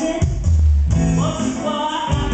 once you are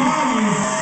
Giannis.